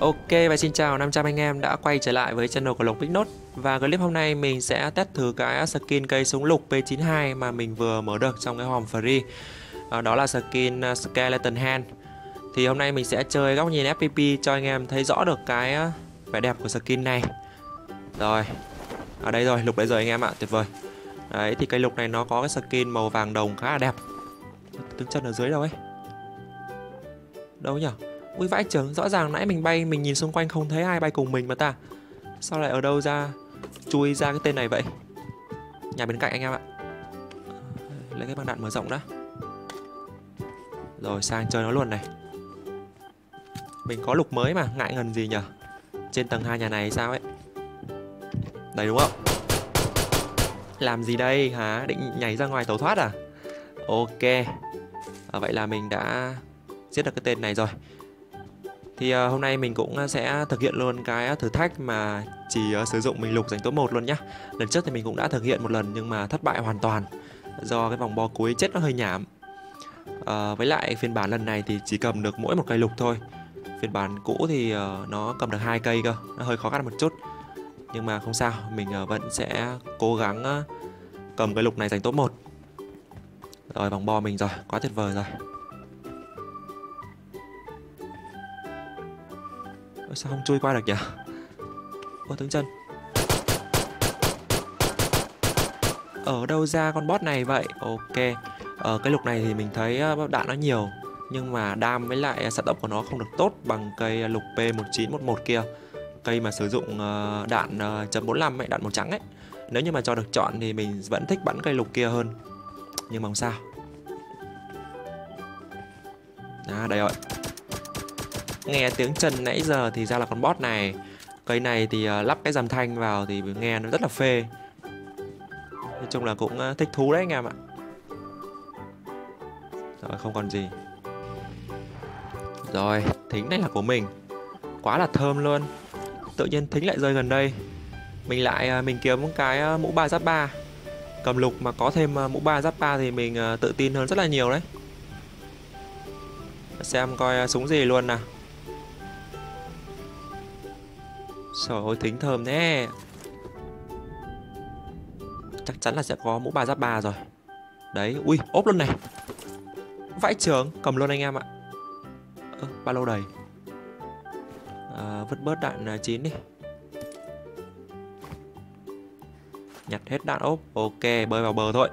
Ok và xin chào 500 anh em đã quay trở lại với channel của Lộc nốt. Và clip hôm nay mình sẽ test thử cái skin cây súng lục P92 mà mình vừa mở được trong cái hòm free. À, Đó là skin ờ, Skeleton Hand. Thì hôm nay mình sẽ chơi góc nhìn FPP cho anh em thấy rõ được cái ờ, vẻ đẹp của skin này. Rồi, ở đây rồi, lục đây rồi anh em ạ, tuyệt vời. Đấy, thì cây lục này nó có cái skin màu vàng đồng khá là đẹp. Tướng chân ở dưới đâu ấy? Đâu nhỉ? Ui vãi chưởng rõ ràng nãy mình bay mình nhìn xung quanh không thấy ai bay cùng mình mà ta. Sao lại ở đâu ra chui ra cái tên này vậy? Nhà bên cạnh anh em ạ. Ờ, lấy cái băng đạn mở rộng đã. Rồi sang chơi nó luôn này. Mình có lục mới mà, ngại ngần gì nhở? Trên tầng 2 nhà này sao ấy? Đây đúng không? Làm gì đây hả? Định nhảy ra ngoài tẩu thoát à? Ok. À, Vậy là mình đã giết được cái tên này rồi thì uh, hôm nay mình cũng ờ, sẽ thực hiện luôn cái thử thách mà chỉ uh, sử dụng mình lục dành top 1 luôn nhá. Lần trước thì mình cũng đã thực hiện một lần nhưng mà thất bại hoàn toàn Do cái vòng bo cuối chết nó hơi nhảm. Uh, Với lại phiên bản lần này thì chỉ cầm được mỗi một cây lục thôi. Phiên bản cũ thì uh, nó cầm được hai cây cơ Nó hơi khó khăn một chút. Nhưng mà không sao, mình uh, vẫn sẽ cố gắng uh, cầm cái lục này dành top 1 Rồi vòng bo mình rồi, quá tuyệt vời rồi. Sao không trôi qua được nhỉ? Ôi tướng chân Ở đâu ra con boss này vậy? Ok. Ở cái lục này thì mình thấy ờ, đạn nó nhiều Nhưng mà đam với lại sạt tốc của nó không được tốt Bằng cây lục P1911 kia. Cây mà sử dụng ờ, đạn chấm 45 ấy, đạn màu trắng ấy. Nếu như mà cho được chọn thì mình vẫn thích bắn cây lục kia hơn. Nhưng mà không sao. À đây rồi nghe tiếng chân nãy giờ thì ra là con bot này. Cây này thì ờ, lắp cái dầm thanh vào thì nghe nó rất là phê. Nói chung là cũng ờ, thích thú đấy anh em ạ. Rồi, không còn gì. Rồi, thính này là của mình. Quá là thơm luôn. Tự nhiên thính lại rơi gần đây. Mình lại ờ, mình kiếm một cái mũ ba giáp ba. Cầm lục mà có thêm mũ ba giáp ba thì mình tự tin hơn rất là nhiều đấy. Xem coi súng gì luôn nào. Trời ơi thính thơm thế. Chắc chắn là sẽ có mũ ba giáp ba rồi. Đấy, ui, ốp luôn này. Vãi trường, cầm luôn anh em ạ. Ơ, ba lô đầy. À, Vứt bớt đạn à, chín đi. Nhặt hết đạn ốp. Ok, bơi vào bờ thôi.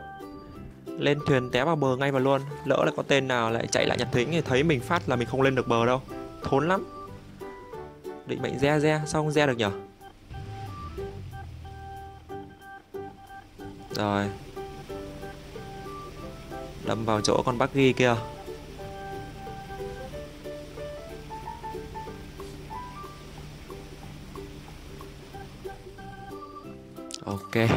Lên thuyền té vào bờ ngay vào luôn. Lỡ là có tên nào lại chạy lại nhặt thính thì thấy mình phát là mình không lên được bờ đâu. Thốn lắm. Định mệnh re re Sao không re được nhở? Rồi. Đâm vào chỗ con bác ghi kia. Ok.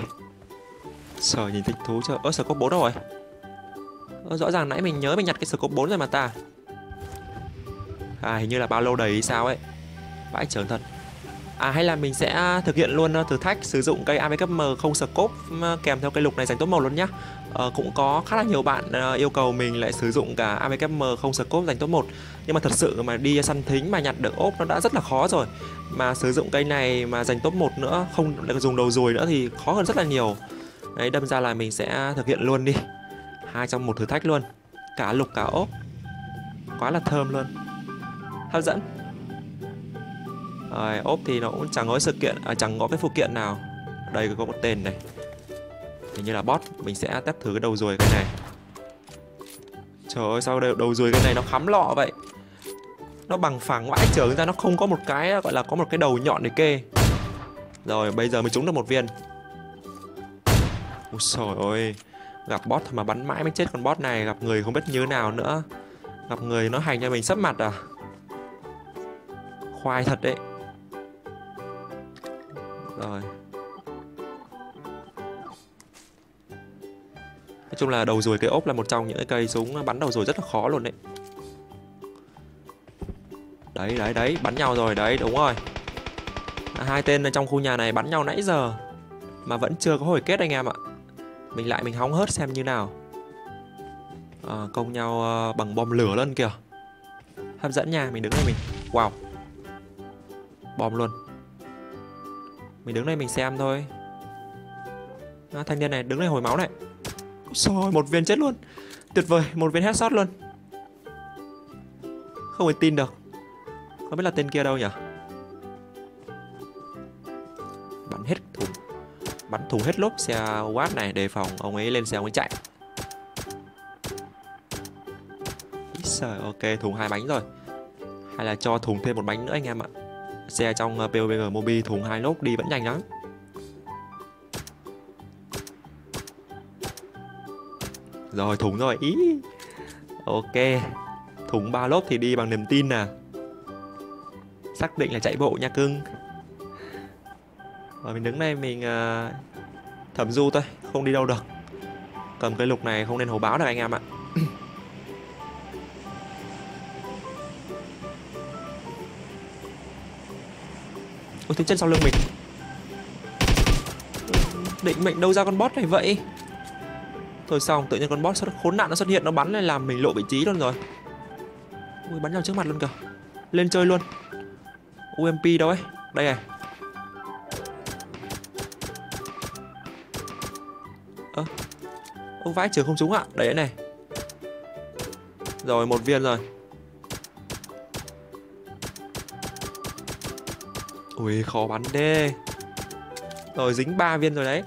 Sở nhìn thích thú chưa? Ơ scope 4 đâu rồi? Ơ, rõ ràng nãy mình nhớ mình nhặt cái sở có bốn rồi mà ta. À hình như là bao lâu đầy sao ấy vãi trưởng thật. À hay là mình sẽ thực hiện luôn ờ, thử thách sử dụng cây AVKM không scope kèm theo cây lục này dành tốt màu luôn nhá. Ờ, Cũng có khá là nhiều bạn ờ, yêu cầu mình lại sử dụng cả AVKM không scope dành tốt một. Nhưng mà thật sự mà đi săn thính mà nhặt được ốp nó đã rất là khó rồi. Mà sử dụng cây này mà dành top một nữa, không dùng đầu rùi nữa thì khó hơn rất là nhiều. Đấy đâm ra là mình sẽ thực hiện luôn đi. Hai trong một thử thách luôn. Cả lục cả ốp. Quá là thơm luôn. Hấp dẫn rồi, ốp thì nó cũng chẳng có sự kiện à, chẳng có cái phụ kiện nào. Đây có một tên này. Hình như là bot mình sẽ test thử cái đầu ruồi cái này. Trời ơi sao đầu, đầu ruồi cái này nó khắm lọ vậy? Nó bằng phẳng vãi trở ra nó không có một cái gọi là có một cái đầu nhọn để kê. Rồi bây giờ mới trúng được một viên. Ôi trời ơi gặp bot mà bắn mãi mới chết con bot này gặp người không biết như nào nữa. Gặp người nó hành cho mình sắp mặt à. Khoai thật đấy rồi. Nói chung là đầu ruồi cái ốp là một trong những cái cây súng bắn đầu ruồi rất là khó luôn đấy. Đấy đấy đấy bắn nhau rồi đấy đúng rồi. À, hai tên trong khu nhà này bắn nhau nãy giờ Mà vẫn chưa có hồi kết anh em ạ. Mình lại mình hóng hớt xem như nào. À, Công nhau ờ, bằng bom lửa lên kìa. Hấp dẫn nha mình đứng đây mình. Wow. Bom luôn mình đứng đây mình xem thôi. À, thanh niên này đứng đây hồi máu này. Rồi một viên chết luôn. Tuyệt vời một viên headshot luôn. Không thể tin được. Không biết là tên kia đâu nhỉ? Bắn hết thùng bắn thùng hết lốp xe Watt này đề phòng ông ấy lên xe ông ấy chạy. Trời ok thùng hai bánh rồi. Hay là cho thùng thêm một bánh nữa anh em ạ xe trong ờ, Mobi thùng hai lốp đi vẫn nhanh lắm. Rồi thùng rồi ý. Ok. Thùng ba lốp thì đi bằng niềm tin nè. Xác định là chạy bộ nha cưng. Rồi mình đứng đây mình uh, thẩm du thôi. Không đi đâu được. Cầm cái lục này không nên hồ báo được anh em ạ. Ôi tiếng chân sau lưng mình. Định mệnh đâu ra con boss này vậy? Thôi xong, tự nhiên con boss khốn nạn nó xuất hiện, nó bắn lên làm mình lộ vị trí luôn rồi. Ui, bắn nhau trước mặt luôn kìa. Lên chơi luôn. UMP đâu ấy? Đây này. Ơ, ông vãi trưởng không trúng ạ. Đấy này. Rồi, một viên rồi. Ui khó bắn đê rồi dính ba viên rồi đấy.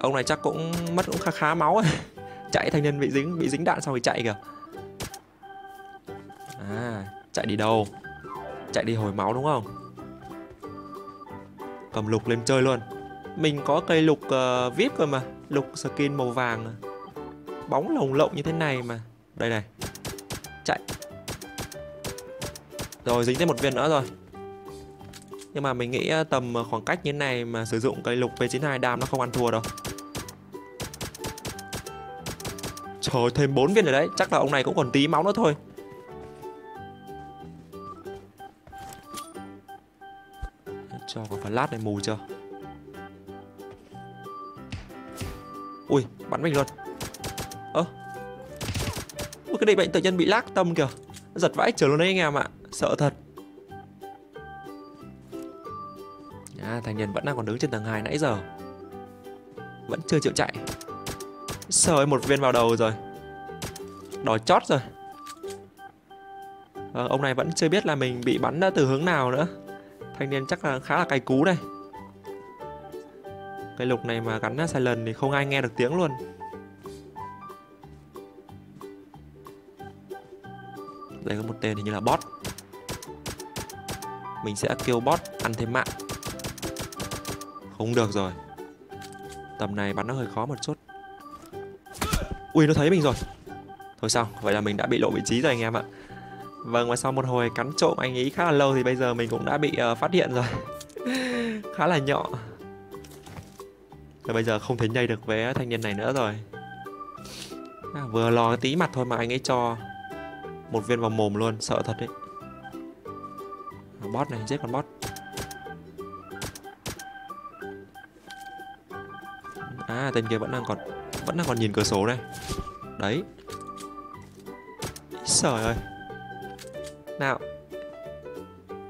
Ông này chắc cũng mất cũng khá khá máu ấy. chạy thanh niên bị dính bị dính đạn xong rồi chạy kìa. À chạy đi đâu? Chạy đi hồi máu đúng không? Cầm lục lên chơi luôn. Mình có cây lục uh, vip cơ mà. Lục skin màu vàng. Bóng lồng lộng như thế này mà. Đây này. Chạy. Rồi dính thêm một viên nữa rồi nhưng mà mình nghĩ ờ, tầm ờ, khoảng cách như này mà sử dụng cây lục P92 đam nó không ăn thua đâu. Trời, thêm 4 viên rồi đấy. Chắc là ông này cũng còn tí máu nữa thôi. Cho có lát này mù chưa? Ui, bắn mình luôn. Ơ. Ui, cái định bệnh tự nhiên bị lag tâm kìa. Giật vãi trở luôn đấy anh em ạ. Sợ thật. Thành niên vẫn đang còn đứng trên tầng 2 nãy giờ. Vẫn chưa chịu chạy. Sơi một viên vào đầu rồi. Đỏ chót rồi. À, Ông này vẫn chưa biết là mình bị bắn từ hướng nào nữa. Thanh niên chắc là khá là cay cú đây. Cái lục này mà gắn silent thì không ai nghe được tiếng luôn. Đây có một tên hình như là bot. Mình sẽ kêu bot ăn thêm mạng. Không được rồi. Tầm này bắn nó hơi khó một chút. Ui nó thấy mình rồi. Thôi xong, vậy là mình đã bị lộ vị trí rồi anh em ạ. Vâng và sau một hồi cắn trộm anh ý khá là lâu thì bây giờ mình cũng đã bị uh, phát hiện rồi. Khá là nhọ Và bây giờ không thể nhây được với thanh niên này nữa rồi. À, Vừa lò cái tí mặt thôi mà anh ấy cho Một viên vào mồm luôn, sợ thật đấy. Bót này, giết con bót. À tên kia vẫn đang còn Vẫn đang còn nhìn cửa sổ này Đấy. Trời ơi. Nào.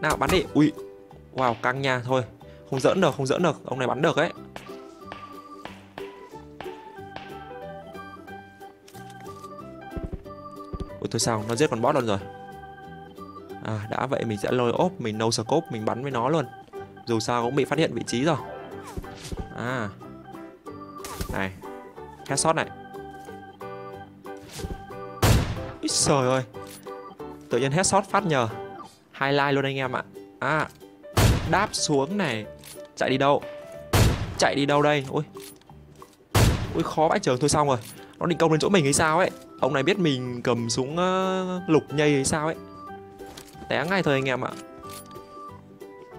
Nào, bắn đi. Ui. Wow, căng nha. Thôi. Không giỡn được, Không giỡn được. Ông này bắn được ấy. Ui, thôi sao? Nó giết con boss luôn rồi. À đã vậy mình sẽ lôi ốp, Mình no scope Mình bắn với nó luôn. Dù sao cũng bị phát hiện vị trí rồi. À. Này Headshot này. Ít trời ơi. Tự nhiên headshot phát nhờ. Highlight luôn anh em ạ. À Đáp xuống này. Chạy đi đâu? Chạy đi đâu đây? Ui. Ui khó vãi trường thôi xong rồi. Nó định công đến chỗ mình hay sao ấy? Ông này biết mình cầm súng uh, lục nhây hay sao ấy? Té ngay thôi anh em ạ.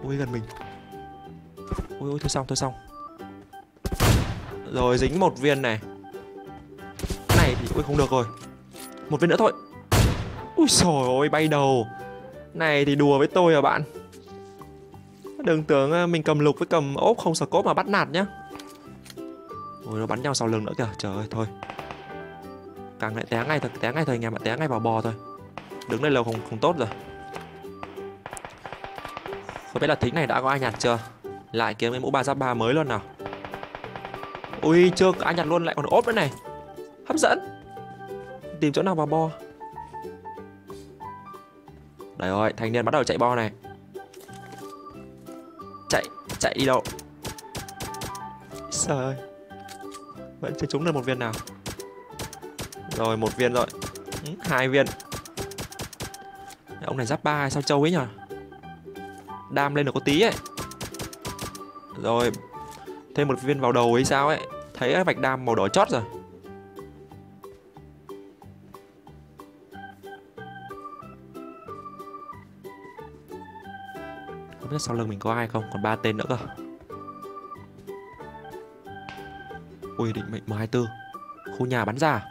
Ui gần mình. Ui ui thôi xong thôi xong. Rồi, dính một viên này. Này thì ui, không được rồi. Một viên nữa thôi. Ui trời ơi, bay đầu. Này thì đùa với tôi à bạn? Đừng tưởng à, mình cầm lục với cầm ốp không sờ cốp mà bắt nạt nhá. Ôi, nó bắn nhau sau lưng nữa kìa. Trời ơi, thôi. Càng lại té ngay thật, té ngay thôi anh em ạ Té ngay vào bò thôi. Đứng đây lâu không không tốt rồi. Không biết là thính này đã có ai nhặt chưa? Lại kiếm cái mũ ba giáp ba mới luôn nào. Ui chưa có ai nhặt luôn lại còn ốp nữa này. Hấp dẫn. Tìm chỗ nào vào bo. Đấy rồi thanh niên bắt đầu chạy bo này. Chạy Chạy đi đâu? Trời ơi. Vẫn chưa trúng được một viên nào. Rồi một viên rồi. Ừ, Hai viên. Ông này giáp ba sao trâu ấy nhở? Đam lên được có tí ấy. Rồi Thêm một viên vào đầu ấy sao ấy? Thấy cái vạch đam màu đỏ chót rồi. Không biết sau lưng mình có ai không, Còn ba tên nữa cơ. Ui, định mệnh M24 Khu nhà bắn ra à?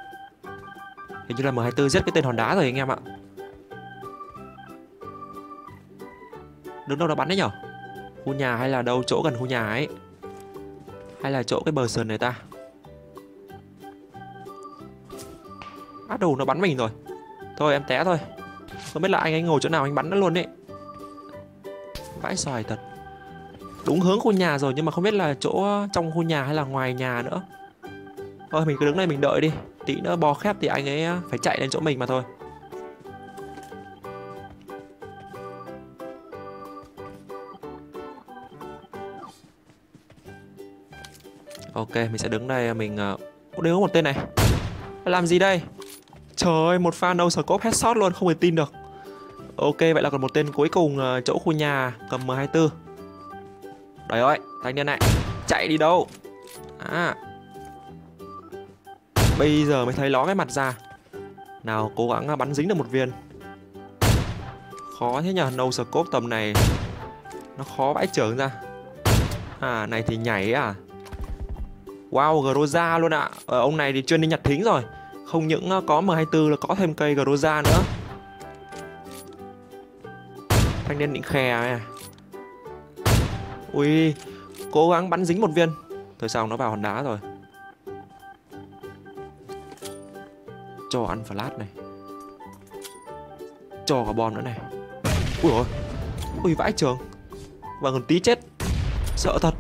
Hình như là M24 giết cái tên hòn đá rồi anh em ạ. Đứng đâu nó bắn đấy nhở? Khu nhà hay là đâu, chỗ gần khu nhà ấy? Hay là chỗ cái bờ sườn này ta? Bắt đầu nó bắn mình rồi. Thôi, em té thôi. Không biết là anh ấy ngồi chỗ nào anh bắn nó luôn đấy Vãi xoài thật. Đúng hướng khu nhà rồi, nhưng mà không biết là chỗ ờ, trong khu nhà hay là ngoài nhà nữa. Thôi, mình cứ đứng đây mình đợi đi. Tí nữa bò khép thì anh ấy ờ, phải chạy lên chỗ mình mà thôi. Ok, mình sẽ đứng đây mình uh... đều có một tên này. Làm gì đây? Trời ơi, một pha no scope headshot luôn, không thể tin được. Ok, vậy là còn một tên cuối cùng uh, chỗ khu nhà cầm M24 Đấy ơi, thanh niên này Chạy đi đâu? À. Bây giờ mới thấy ló cái mặt ra. Nào, cố gắng bắn dính được một viên. Khó thế nhờ, no scope tầm này Nó khó vãi trưởng ra. À, này thì nhảy à Wow, Groza luôn ạ. À. ờ, Ông này thì chuyên đi nhặt thính rồi. Không những ờ, có M24 là có thêm cây Groza nữa. Thanh niên định khè này à. Ui Cố gắng bắn dính một viên. Thôi sao nó vào hòn đá rồi. Cho ăn flash này. Cho cả bom nữa này. Ui ôi. Ui vãi trường. Và còn tí chết. Sợ thật.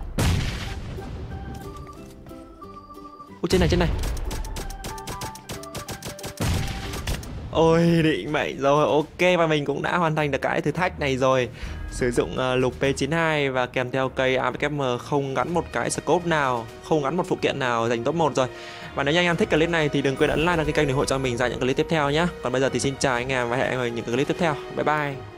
Ôi trên này trên này. Ôi định mệnh rồi. Ok và mình cũng đã hoàn thành được cái thử thách này rồi. Sử dụng uh, lục P92 và kèm theo cây AVKM không gắn một cái scope nào Không gắn một phụ kiện nào dành top 1 rồi. Và nếu như anh em thích clip này thì đừng quên ấn like đăng ký kênh để ủng hộ cho mình ra những clip tiếp theo nhé Còn bây giờ thì xin chào anh em và hẹn gặp lại những clip tiếp theo. Bye bye.